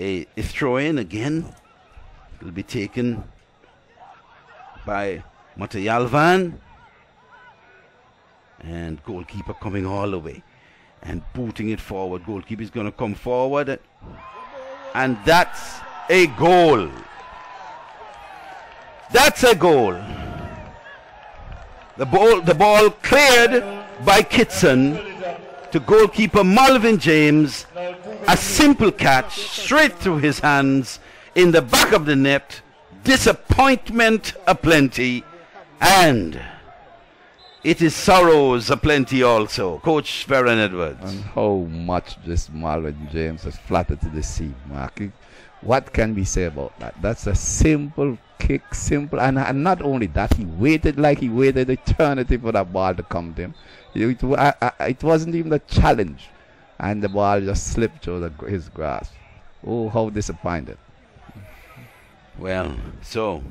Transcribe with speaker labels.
Speaker 1: a, a throw in again. It'll be taken by Matayalvan. And goalkeeper coming all the way and booting it forward. Goalkeeper is going to come forward. And that's a goal. That's a goal. The ball, the ball cleared by Kitson to goalkeeper Molvin James. A simple catch straight through his hands in the back of the net. Disappointment aplenty. And it is sorrows aplenty also. Coach Ferran Edwards.
Speaker 2: And how much this Molvin James has flattered to the sea, Mark. What can we say about that? That's a simple kick, simple. And, and not only that, he waited like he waited eternity for that ball to come to him. It, I, I, uh, uh, it wasn't even a challenge. And the ball just slipped through the, his grasp. Oh, how disappointed.
Speaker 1: Well, so